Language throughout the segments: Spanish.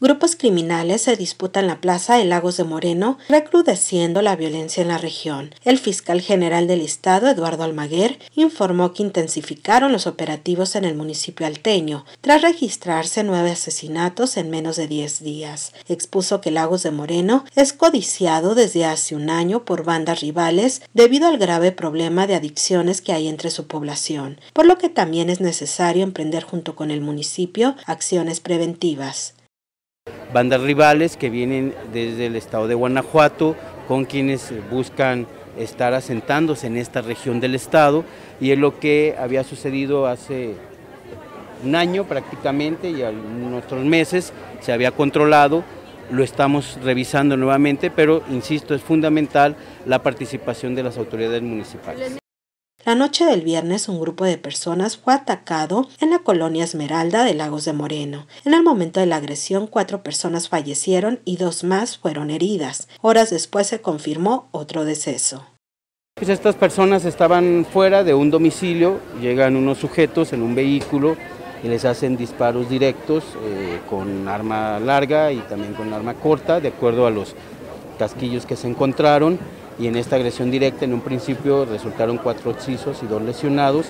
Grupos criminales se disputan la plaza de Lagos de Moreno, recrudeciendo la violencia en la región. El fiscal general del estado, Eduardo Almaguer, informó que intensificaron los operativos en el municipio alteño, tras registrarse nueve asesinatos en menos de diez días. Expuso que Lagos de Moreno es codiciado desde hace un año por bandas rivales debido al grave problema de adicciones que hay entre su población, por lo que también es necesario emprender junto con el municipio acciones preventivas bandas rivales que vienen desde el estado de Guanajuato, con quienes buscan estar asentándose en esta región del estado, y es lo que había sucedido hace un año prácticamente y unos meses se había controlado, lo estamos revisando nuevamente, pero insisto, es fundamental la participación de las autoridades municipales. La noche del viernes un grupo de personas fue atacado en la colonia Esmeralda de Lagos de Moreno. En el momento de la agresión cuatro personas fallecieron y dos más fueron heridas. Horas después se confirmó otro deceso. Pues estas personas estaban fuera de un domicilio, llegan unos sujetos en un vehículo y les hacen disparos directos eh, con arma larga y también con arma corta, de acuerdo a los casquillos que se encontraron y en esta agresión directa en un principio resultaron cuatro oxisos y dos lesionados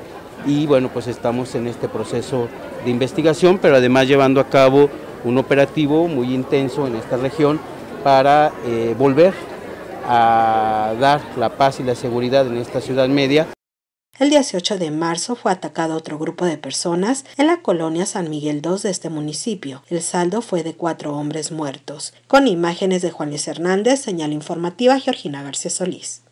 y bueno pues estamos en este proceso de investigación pero además llevando a cabo un operativo muy intenso en esta región para eh, volver a dar la paz y la seguridad en esta ciudad media. El 18 de marzo fue atacado otro grupo de personas en la colonia San Miguel II de este municipio. El saldo fue de cuatro hombres muertos. Con imágenes de Juan Luis Hernández, señal informativa Georgina García Solís.